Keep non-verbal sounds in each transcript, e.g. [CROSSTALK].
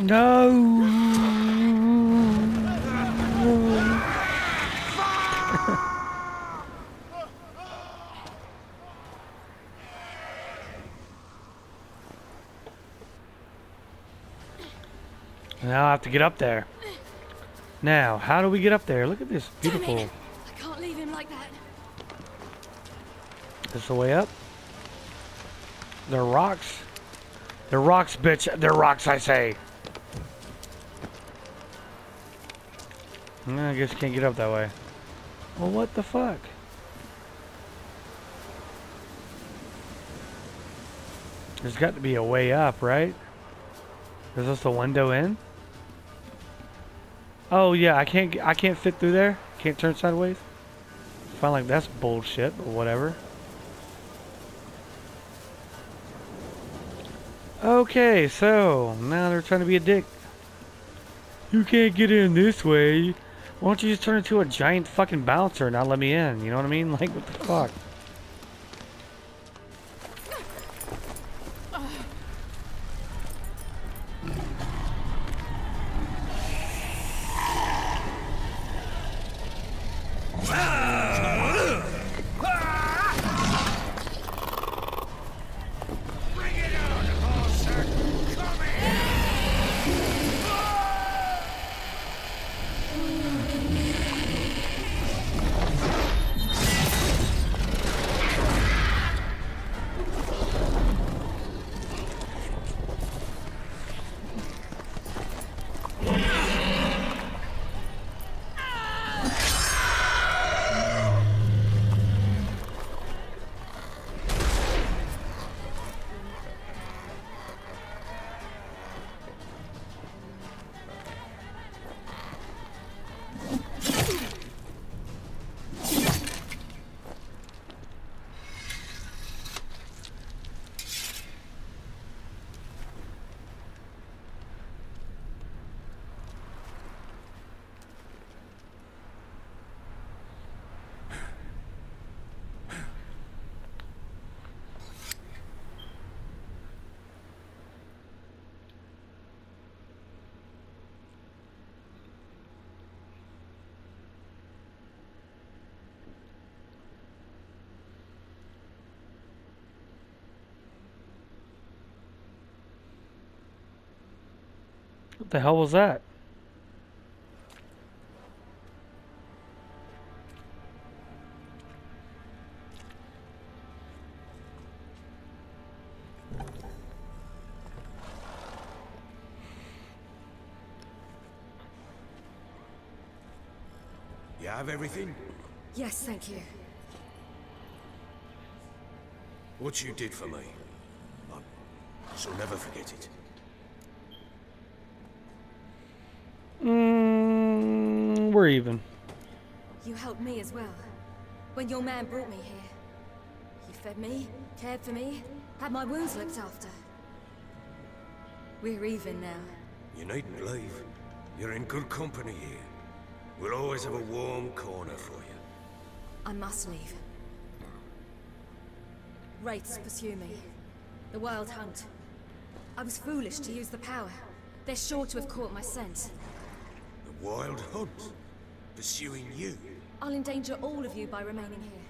No. now I have to get up there. Now, how do we get up there? Look at this beautiful. I can't leave him like that. This the way up? They're rocks. They're rocks, bitch. They're rocks, I say. I guess you can't get up that way. Well, what the fuck? There's got to be a way up, right? Is this the window in? Oh yeah, I can't. I can't fit through there. Can't turn sideways. Find like that's bullshit, but whatever. Okay, so now they're trying to be a dick. You can't get in this way. Why don't you just turn into a giant fucking bouncer and not let me in? You know what I mean? [LAUGHS] Like, what the fuck? What the hell was that? You have everything? Yes, thank you. What you did for me. I shall never forget it. We're even. You helped me as well. When your man brought me here. You fed me, cared for me, had my wounds looked after. We're even now. You needn't leave. You're in good company here. We'll always have a warm corner for you. I must leave. Wraiths pursue me. The Wild Hunt. I was foolish to use the power. They're sure to have caught my scent. The Wild Hunt? Pursuing you? I'll endanger all of you by remaining here.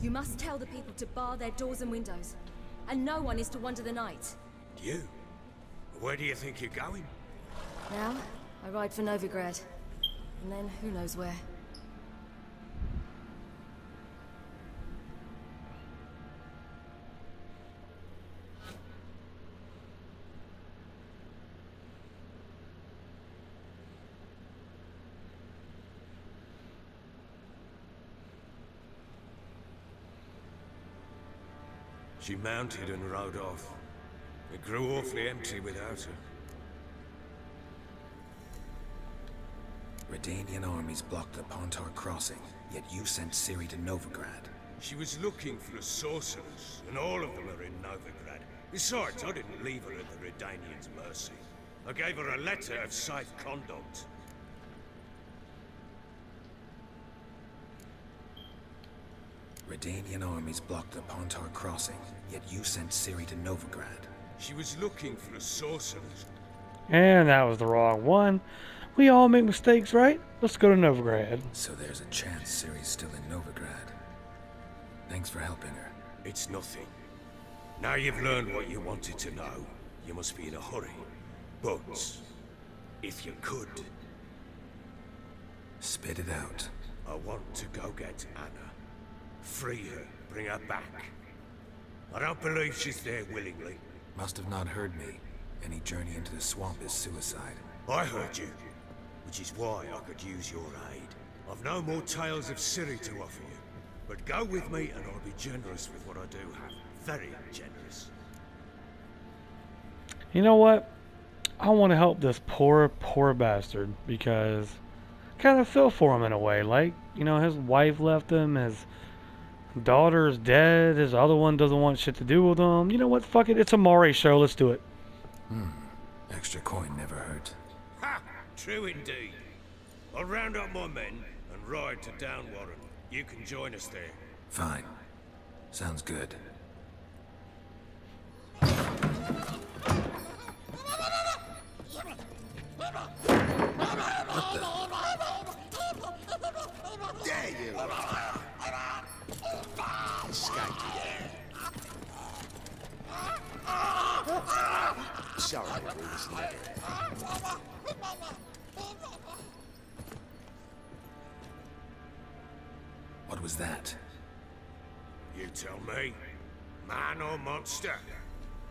You must tell the people to bar their doors and windows. And no one is to wander the night. You? Where do you think you're going? Now, I ride for Novigrad. And then who knows where. She mounted and rode off. It grew awfully empty without her. Redanian armies blocked the Pontar crossing, yet you sent Ciri to Novigrad. She was looking for the sorcerers, and all of them are in Novigrad. Besides, I didn't leave her at the Redanians' mercy. I gave her a letter of safe conduct. Redanian armies blocked the Pontar crossing, yet you sent Ciri to Novigrad. She was looking for a sorcerers. And that was the wrong one. We all make mistakes, right? Let's go to Novigrad. So there's a chance Ciri's still in Novigrad. Thanks for helping her. It's nothing. Now you've learned what you wanted to know, you must be in a hurry. But, if you could, Spit it out. I want to go get Anna. Free her, bring her back. I don't believe she's there willingly. Must have not heard me. Any journey into the swamp is suicide. I heard you, which is why I could use your aid. I've no more tales of Ciri to offer you, but go with me and I'll be generous with what I do have. Very generous. You know what? I want to help this poor, poor bastard because I kind of feel for him in a way. Like, you know, his wife left him, his daughter's dead, his other one doesn't want shit to do with him. You know what? Fuck it. It's a Mari show. Let's do it. Hmm. Extra coin never hurt. Ha! True indeed. I'll round up my men and ride to Downwarren. You can join us there. Fine. Sounds good. There you are! Escaped Sorry, Reese. What was that? You tell me. Man or monster?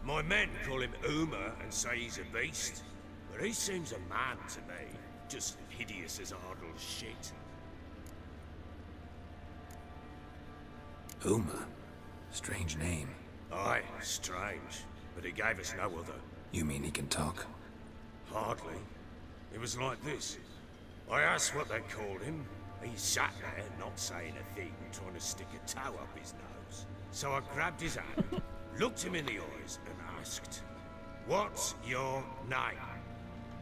My men call him Uma and say he's a beast. But he seems a man to me. Just hideous as Ardle's shit. Uma. Strange name. Aye, strange. But he gave us no other. You mean he can talk? Hardly. It was like this. I asked what they called him. He sat there, not saying a thing, trying to stick a toe up his nose. So I grabbed his hand, [LAUGHS] looked him in the eyes, and asked, What's your name?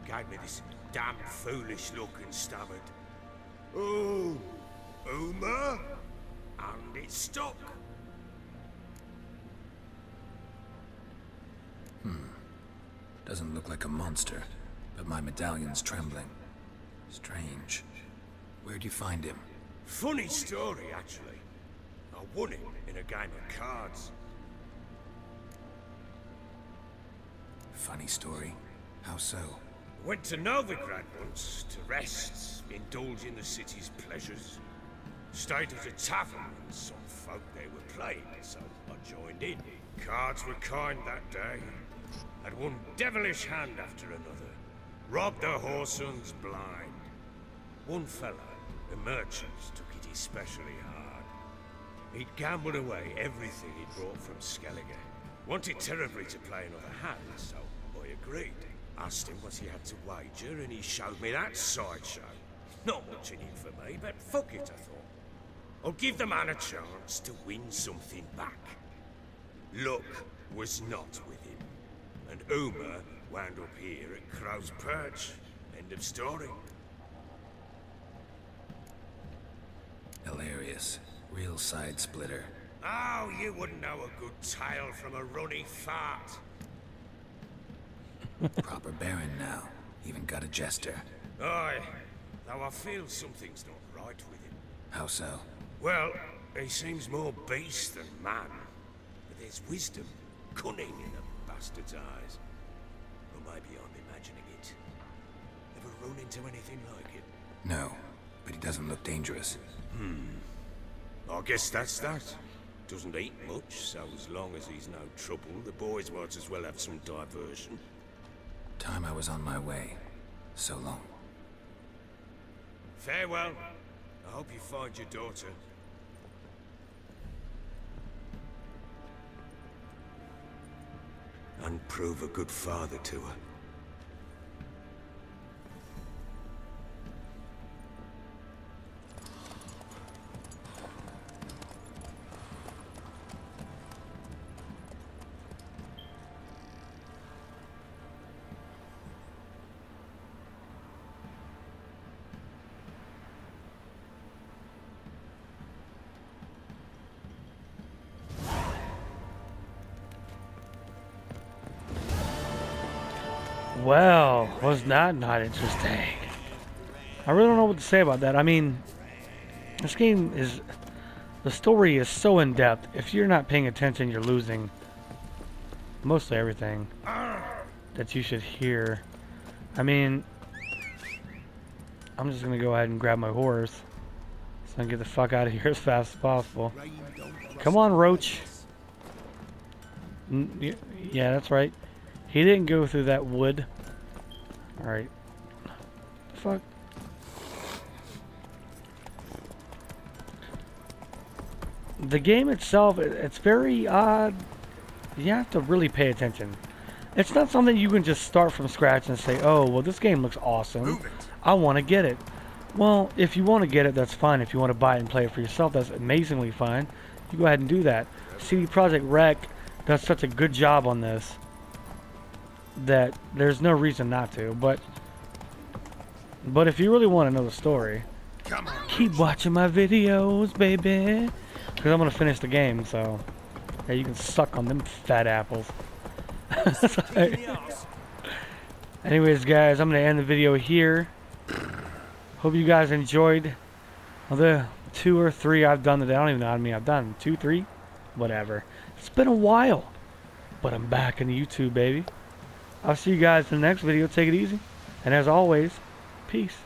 Gave me this damn foolish look and stammered, Oh, Uma? And it stuck. Doesn't look like a monster, but my medallion's trembling. Strange. Where'd you find him? Funny story, actually. I won him in a game of cards. Funny story. How so? Went to Novigrad once to rest, indulge in the city's pleasures. Stayed at a tavern and some folk there were playing, so I joined in. Cards were kind that day. Had one devilish hand after another. Robbed the Horsons blind. One fella, a merchant, took it especially hard. He'd gambled away everything he'd brought from Skellige. Wanted terribly to play another hand, so I agreed. Asked him what he had to wager, and he showed me that sideshow. Not much in it for me, but fuck it, I thought. I'll give the man a chance to win something back. Luck was not with him, and Uma wound up here at Crow's Perch. End of story. Hilarious. Real side splitter. Oh, you wouldn't know a good tale from a runny fart. [LAUGHS] Proper baron now. Even got a jester. Aye, though I feel something's not right with him. How so? Well, he seems more beast than man. There's wisdom, cunning in the bastard's eyes. Or maybe I'm imagining it. Ever run into anything like it? No, but he doesn't look dangerous. Hmm. I guess that's that. Doesn't eat much, so as long as he's no trouble, the boys might as well have some diversion. Time I was on my way. So long. Farewell. I hope you find your daughter. And prove a good father to her. Well, was not not interesting. I really don't know what to say about that. I mean, this game is the story is so in depth. If you're not paying attention, you're losing mostly everything that you should hear. I mean, I'm just gonna go ahead and grab my horse so I can get the fuck out of here [LAUGHS] as fast as possible. Come on, Roach. N- Yeah, that's right. He didn't go through that wood. Alright. Fuck. The game itself, it's very odd. You have to really pay attention. It's not something you can just start from scratch and say, oh, well, this game looks awesome. I want to get it. Well, if you want to get it, that's fine. If you want to buy it and play it for yourself, that's amazingly fine. You go ahead and do that. CD Projekt Red does such a good job on this that there's no reason not to. But but if you really want to know the story, Come on. keep watching my videos, baby. Because I'm gonna finish the game, so yeah, you can suck on them fat apples. [LAUGHS] Anyways, guys, I'm gonna end the video here. Hope you guys enjoyed the two or three I've done today. I don't even know how many I've done. Two, three, whatever. It's been a while, but I'm back in YouTube, baby. I'll see you guys in the next video. Take it easy, and as always, peace.